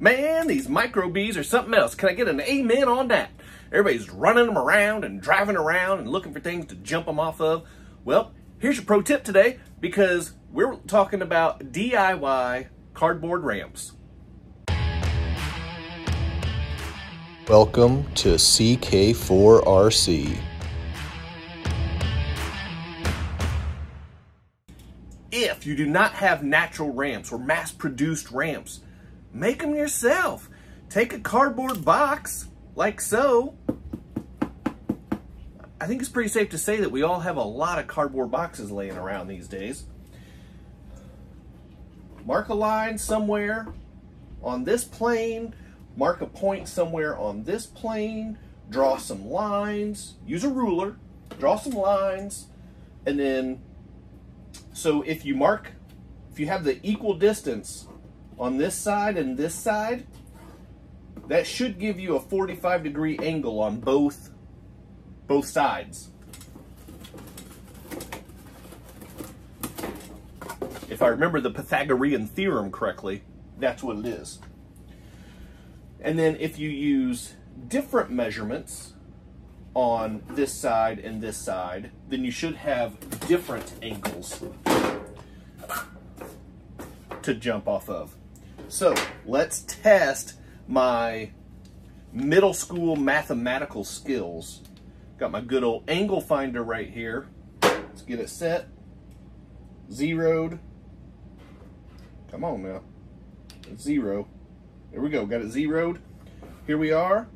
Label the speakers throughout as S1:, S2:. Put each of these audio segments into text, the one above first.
S1: Man, these Micro-Bs are something else. Can I get an amen on that? Everybody's running them around and driving around and looking for things to jump them off of. Well, here's your pro tip today because we're talking about DIY cardboard ramps.
S2: Welcome to CK4RC.
S1: If you do not have natural ramps or mass produced ramps, make them yourself. Take a cardboard box like so. I think it's pretty safe to say that we all have a lot of cardboard boxes laying around these days. Mark a line somewhere on this plane, mark a point somewhere on this plane, draw some lines, use a ruler, draw some lines, and then, so if you mark, if you have the equal distance on this side and this side, that should give you a 45 degree angle on both, both sides. If I remember the Pythagorean theorem correctly, that's what it is. And then if you use different measurements on this side and this side, then you should have different angles to jump off of. So let's test my middle school mathematical skills. Got my good old angle finder right here. Let's get it set, zeroed. Come on now, zero. There we go, got it zeroed. Here we are.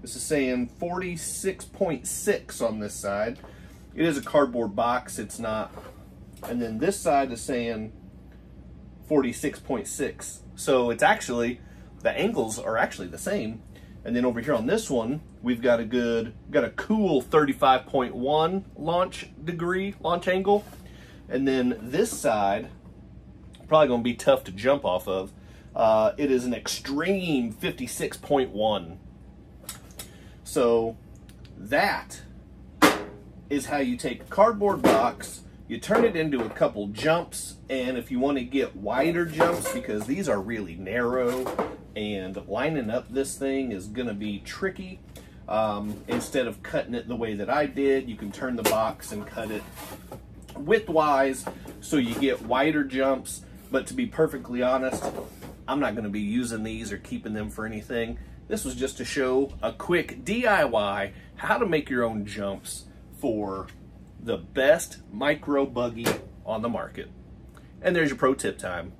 S1: This is saying 46.6 on this side. It is a cardboard box, it's not. And then this side is saying 46.6. So it's actually, the angles are actually the same. And then over here on this one, we've got a good, got a cool 35.1 launch degree, launch angle. And then this side, probably gonna be tough to jump off of. Uh, it is an extreme 56.1. So that is how you take a cardboard box, you turn it into a couple jumps, and if you want to get wider jumps, because these are really narrow, and lining up this thing is going to be tricky, um, instead of cutting it the way that I did, you can turn the box and cut it widthwise so you get wider jumps. But to be perfectly honest, I'm not going to be using these or keeping them for anything. This was just to show a quick DIY how to make your own jumps for the best micro buggy on the market. And there's your pro tip time.